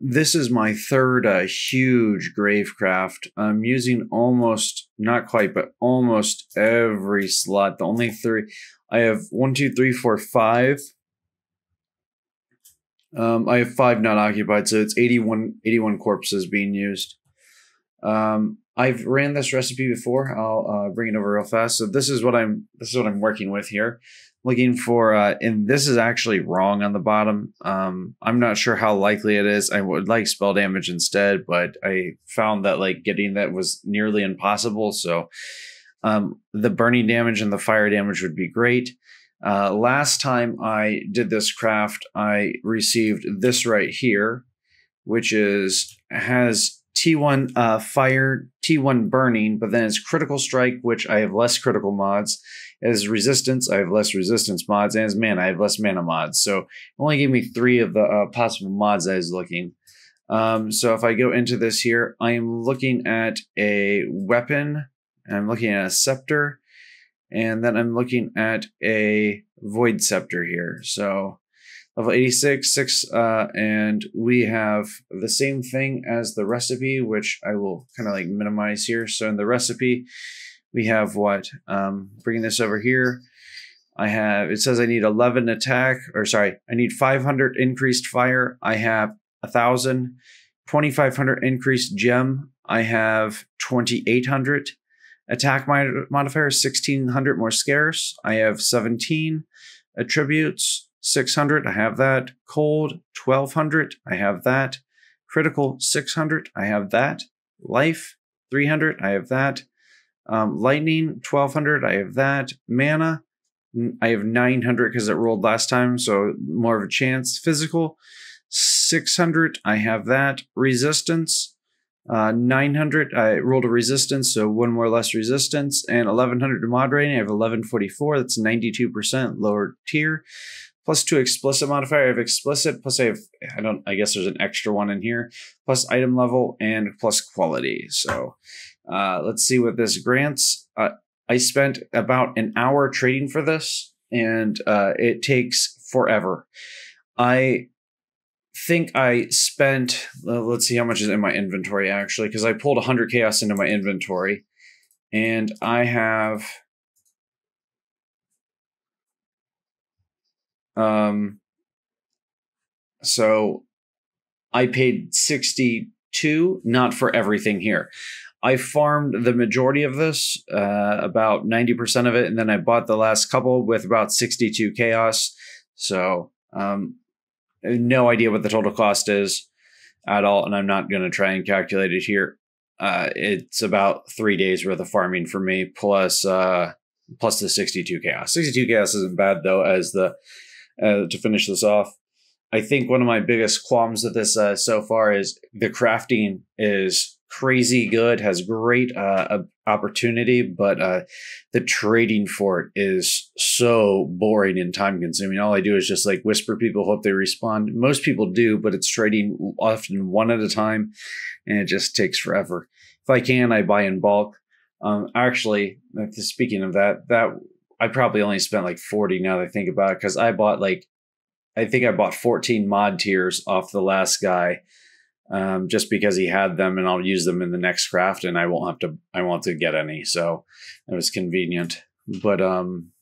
this is my third uh, huge gravecraft. I'm using almost, not quite, but almost every slot. The only three, I have one, two, three, four, five. Um, I have five not occupied, so it's 81, 81 corpses being used. Um, I've ran this recipe before. I'll uh, bring it over real fast. So this is what I'm this is what I'm working with here. Looking for uh, and this is actually wrong on the bottom. Um, I'm not sure how likely it is. I would like spell damage instead, but I found that like getting that was nearly impossible. So um, the burning damage and the fire damage would be great. Uh, last time I did this craft, I received this right here, which is has T1 uh, fire, T1 burning, but then it's critical strike, which I have less critical mods. As resistance, I have less resistance mods, and as mana, I have less mana mods. So only gave me three of the uh, possible mods I was looking. Um, so if I go into this here, I am looking at a weapon, I'm looking at a scepter, and then I'm looking at a void scepter here. So level 86, 6, uh, and we have the same thing as the recipe, which I will kind of like minimize here. So in the recipe, we have what? Um, bringing this over here. I have, it says I need 11 attack, or sorry, I need 500 increased fire. I have 1,000, 2,500 increased gem. I have 2,800 attack modifier, 1,600 more scarce. I have 17 attributes. 600, I have that. Cold, 1200, I have that. Critical, 600, I have that. Life, 300, I have that. Um, lightning, 1200, I have that. Mana, I have 900 because it rolled last time, so more of a chance. Physical, 600, I have that. Resistance, uh, 900, I rolled a resistance, so one more less resistance. And 1100 to mod I have 1144, that's 92% lower tier plus two explicit modifier. I have explicit plus I have I don't I guess there's an extra one in here plus item level and plus quality. So uh, let's see what this grants. Uh, I spent about an hour trading for this, and uh, it takes forever. I think I spent. let's see how much is in my inventory actually, because I pulled 100 chaos into my inventory, and I have Um, so I paid 62, not for everything here. I farmed the majority of this, uh, about 90% of it, and then I bought the last couple with about 62 chaos. So, um, no idea what the total cost is at all, and I'm not going to try and calculate it here. Uh, it's about three days worth of farming for me, plus uh, plus the 62 chaos. 62 chaos isn't bad though, as the uh, to finish this off. I think one of my biggest qualms with this uh, so far is the crafting is crazy good, has great uh, opportunity, but uh, the trading for it is so boring and time consuming. All I do is just like whisper people, hope they respond. Most people do, but it's trading often one at a time, and it just takes forever. If I can, I buy in bulk. Um, actually, speaking of that, that I probably only spent like 40 now that I think about it because I bought like, I think I bought 14 mod tiers off the last guy um, just because he had them and I'll use them in the next craft and I won't have to, I won't have to get any. So it was convenient. But um,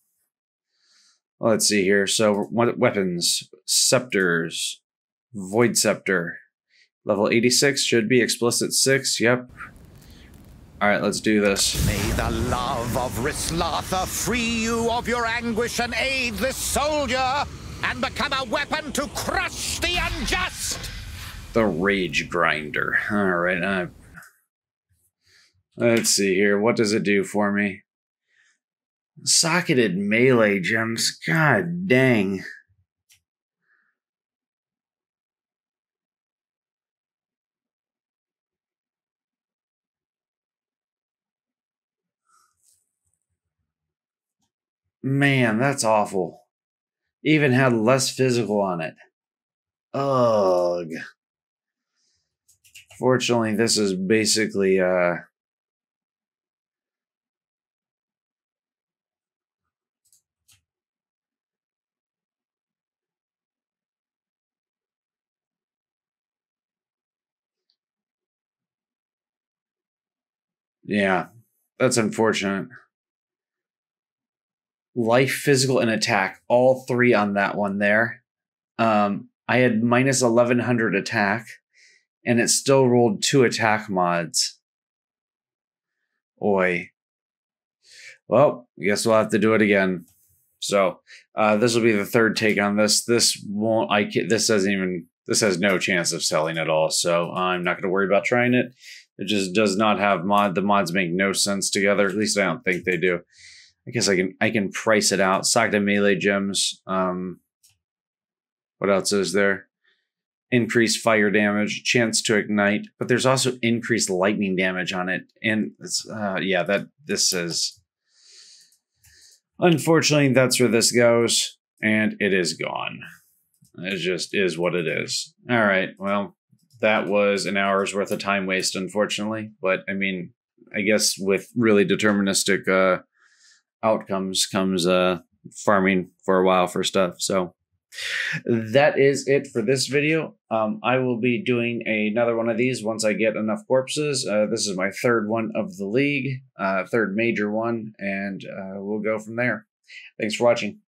let's see here. So what weapons, scepters, void scepter, level 86 should be explicit six. Yep. All right, let's do this. May the love of Rislatha free you of your anguish and aid this soldier and become a weapon to crush the unjust. The Rage Grinder. All right. Uh, let's see here. What does it do for me? Socketed melee gems. God dang. Man, that's awful. Even had less physical on it. Ugh. Fortunately, this is basically uh Yeah, that's unfortunate. Life, physical, and attack, all three on that one there. Um, I had minus 1100 attack, and it still rolled two attack mods. Oi. Well, I guess we'll have to do it again. So uh, this will be the third take on this. This won't. I can, this doesn't even. This has no chance of selling at all. So I'm not going to worry about trying it. It just does not have mod. The mods make no sense together. At least I don't think they do. I guess I can I can price it out. Socketed melee gems. Um, what else is there? Increased fire damage, chance to ignite, but there's also increased lightning damage on it. And it's uh, yeah, that this is unfortunately that's where this goes, and it is gone. It just is what it is. All right, well, that was an hour's worth of time waste, unfortunately. But I mean, I guess with really deterministic uh, outcomes comes uh, farming for a while for stuff. So that is it for this video. Um, I will be doing another one of these once I get enough corpses. Uh, this is my third one of the league, uh, third major one, and uh, we'll go from there. Thanks for watching.